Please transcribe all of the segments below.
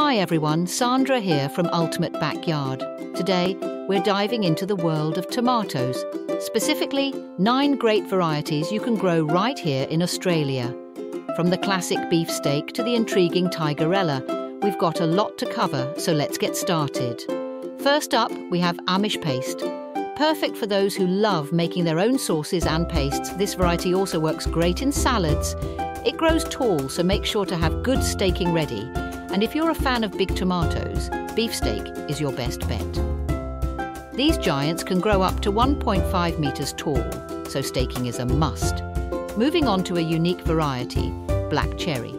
Hi everyone, Sandra here from Ultimate Backyard. Today, we're diving into the world of tomatoes, specifically nine great varieties you can grow right here in Australia. From the classic beefsteak to the intriguing Tigerella, we've got a lot to cover, so let's get started. First up, we have Amish paste. Perfect for those who love making their own sauces and pastes, this variety also works great in salads. It grows tall, so make sure to have good staking ready and if you're a fan of big tomatoes, beefsteak is your best bet. These giants can grow up to 1.5 metres tall, so staking is a must. Moving on to a unique variety, black cherry.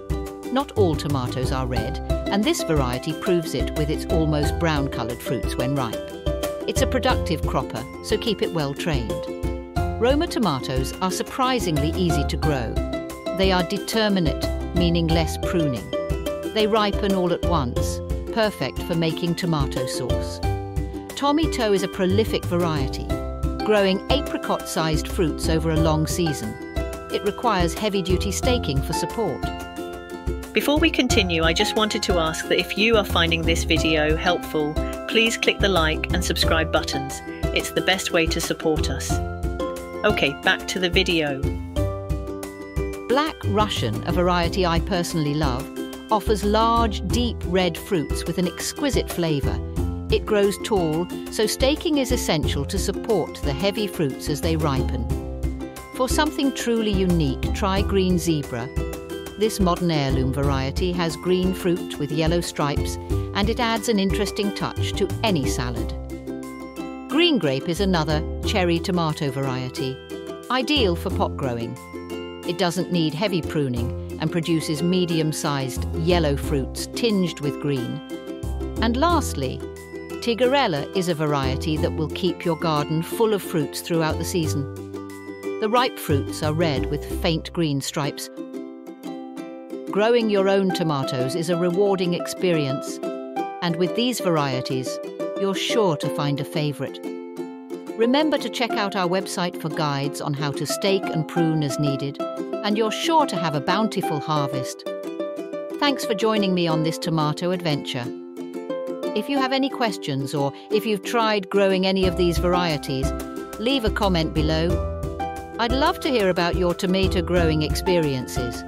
Not all tomatoes are red, and this variety proves it with its almost brown coloured fruits when ripe. It's a productive cropper, so keep it well trained. Roma tomatoes are surprisingly easy to grow. They are determinate, meaning less pruning. They ripen all at once, perfect for making tomato sauce. Tommy Toe is a prolific variety, growing apricot-sized fruits over a long season. It requires heavy-duty staking for support. Before we continue, I just wanted to ask that if you are finding this video helpful, please click the like and subscribe buttons. It's the best way to support us. Okay, back to the video. Black Russian, a variety I personally love, offers large, deep red fruits with an exquisite flavour. It grows tall, so staking is essential to support the heavy fruits as they ripen. For something truly unique, try Green Zebra. This modern heirloom variety has green fruit with yellow stripes and it adds an interesting touch to any salad. Green Grape is another cherry tomato variety, ideal for pot growing. It doesn't need heavy pruning and produces medium-sized yellow fruits tinged with green. And lastly, Tigerella is a variety that will keep your garden full of fruits throughout the season. The ripe fruits are red with faint green stripes. Growing your own tomatoes is a rewarding experience, and with these varieties, you're sure to find a favourite. Remember to check out our website for guides on how to stake and prune as needed and you're sure to have a bountiful harvest. Thanks for joining me on this tomato adventure. If you have any questions or if you've tried growing any of these varieties, leave a comment below. I'd love to hear about your tomato growing experiences.